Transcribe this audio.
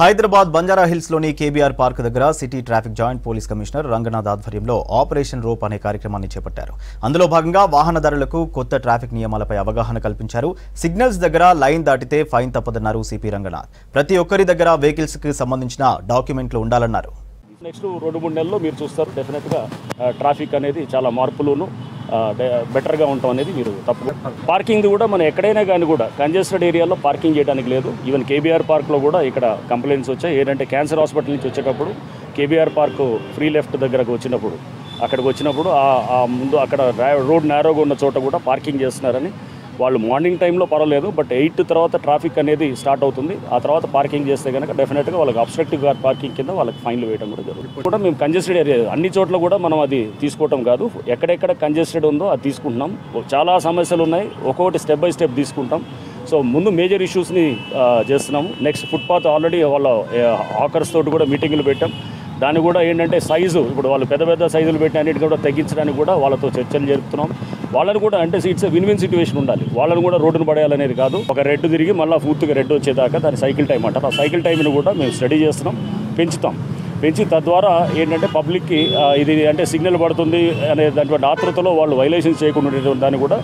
Hyderabad Banjara KBR park దగ్గర city traffic joint police commissioner Ranganath ఆధ్వర్యంలో operation rope అనే కార్యక్రమాన్ని చేపట్టారు. అందులో భాగంగా వాహనదారులకు కొత్త ట్రాఫిక్ నియమాలపై అవగాహన కల్పించారు. సిగ్నల్స్ దగ్గర లైన్ దాటితే ఫైన్ తప్పదన్నారు సిపి రంగనాథ్. ప్రతి ఒక్కరి దగ్గర వెహికల్స్కి సంబంధించిన డాక్యుమెంట్లు ఉండాలన్నారు. నెక్స్ట్ రెండు మూడు నెలల్లో మీరు చూస్తారు డెఫినెట్గా ట్రాఫిక్ అనేది చాలా మార్పులును బెటర్గా ఉంటాం అనేది మీరు తప్పు పార్కింగ్ కూడా మనం ఎక్కడైనా కానీ కూడా కంజెస్టెడ్ ఏరియాలో పార్కింగ్ చేయడానికి లేదు. ఈవెన్ కేబీఆర్ పార్క్లో కూడా ఇక్కడ కంప్లైంట్స్ వచ్చాయి. ఏంటంటే క్యాన్సర్ హాస్పిటల్ నుంచి వచ్చేటప్పుడు కేబీఆర్ పార్క్ ఫ్రీ లెఫ్ట్ దగ్గరకు వచ్చినప్పుడు అక్కడికి వచ్చినప్పుడు ఆ- ముందు అక్కడ రోడ్ నేరోగా ఉన్న చోట కూడా పార్కింగ్ చేస్తున్నారని వాళ్ళు మార్నింగ్ టైంలో పర్వాలేదు బట్ ఎయిట్ తర్వాత ట్రాఫిక్ అనేది స్టార్ట్ అవుతుంది. ఆ తర్వాత పార్కింగ్ చేస్తే కనుక డెఫినెట్గా వాళ్ళకి అబ్స్ట్రక్టివ్ పార్కింగ్ కింద వాళ్ళకి ఫైన్లు వేయడం కూడా జరుగుతుంది. కూడా మేము కంజెస్టెడ్ ఏరియా అన్ని చోట్ల కూడా మనం అది తీసుకోవటం కాదు. ఎక్కడెక్కడ కంజెస్టెడ్ ఉందో అది తీసుకుంటున్నాం. చాలా సమస్యలు ఉన్నాయి. ఒక్కొక్కటి స్టెప్ బై స్టెప్ తీసుకుంటాం. సో ముందు మేజర్ ఇష్యూస్ని చేస్తున్నాము. నెక్స్ట్ ఫుట్పాత్ ఆల్రెడీ వాళ్ళ ఆకర్స్ తోటి కూడా మీటింగ్లు పెట్టాం. దాన్ని కూడా ఏంటంటే సైజు ఇప్పుడు వాళ్ళు పెద్ద పెద్ద సైజులు పెట్టి అన్నిటి కూడా తగ్గించడానికి కూడా వాళ్ళతో చర్చలు జరుపుతున్నాం. వాళ్ళని కూడా అంటే ఇట్స్ విన్ విన్ సిచ్యువేషన్ ఉండాలి. వాళ్ళని కూడా రోడ్డును పడేయాలనేది కాదు. ఒక రెడ్ తిరిగి మళ్ళీ పూర్తిగా రెడ్ వచ్చేదాకా దాని సైకిల్ టైం అంటారు ఆ సైకిల్ టైంని కూడా మేము స్టడీ చేస్తున్నాం పెంచుతాం. పెంచి తద్వారా ఏంటంటే పబ్లిక్కి ఇది అంటే సిగ్నల్ పడుతుంది అనే దాంట్లో ఆతృతలో వాళ్ళు వైలేషన్స్ చేయకుండా దాన్ని కూడా